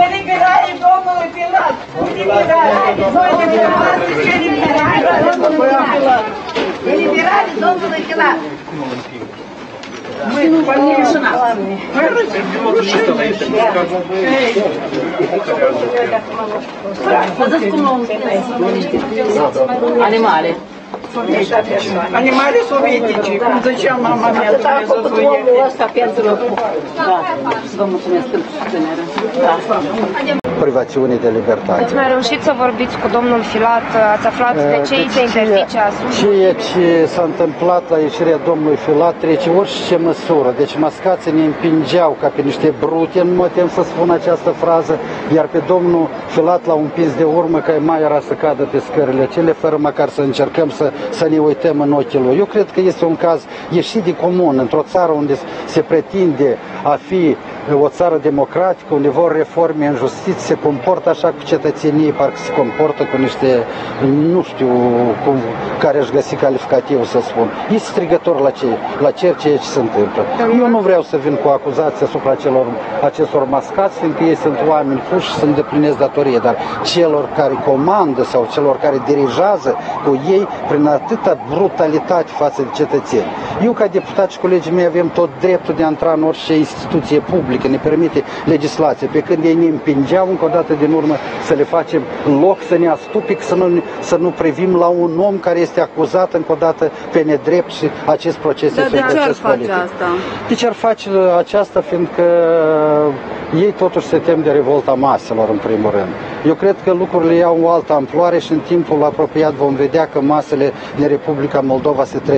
E liberare domnului Pilat! Eliberare! Noi liberare! Eliberare domnului Pilat! Eliberare domnului Pilat! Мы конечно. Animale. Animale sovietice, cum zicea mama mea, Dumnezeu să o ierte. ăsta pentru... Da, vă mulțumesc pentru susținere. Da. privațiune de libertate. Ați mai reușit să vorbiți cu domnul Filat? Ați aflat de ce îi se interzice asupra? Ceea ce s-a întâmplat la ieșirea domnului Filat trece orice măsură. Deci mascații ne împingeau ca pe niște brute, nu mă tem să spun această frază, iar pe domnul Filat l-au împins de urmă că mai era să cadă pe scările cele, fără măcar să încercăm să, să ne uităm în ochii lui. Eu cred că este un caz ieșit de comun într-o țară unde se pretinde a fi o țară democratică, unde vor reforme în justiție, se comportă așa cu cetățenii, parcă se comportă cu niște, nu știu cum, care aș găsi calificativ să spun. E strigător la, ce, la cer ceea ce se întâmplă. Eu nu vreau să vin cu acuzații asupra celor, acestor mascați, fiindcă ei sunt oameni puși și să îndeplinesc datorie, dar celor care comandă sau celor care dirigează cu ei prin atâta brutalitate față de cetățeni. Eu, ca deputat și colegii mei, avem tot dreptul de a intra în orice instituție publică, ne permite legislație, pe când ei ne împingeau încă o dată din urmă să le facem loc, să ne astupic, să nu, să nu privim la un om care este acuzat încă o dată pe nedrept și acest proces Dar este de un ce ar proces face politic. asta? De ce ar face aceasta? Fiindcă ei totuși se tem de revolta maselor, în primul rând. Eu cred că lucrurile iau o altă amploare și în timpul apropiat vom vedea că masele din Republica Moldova se trec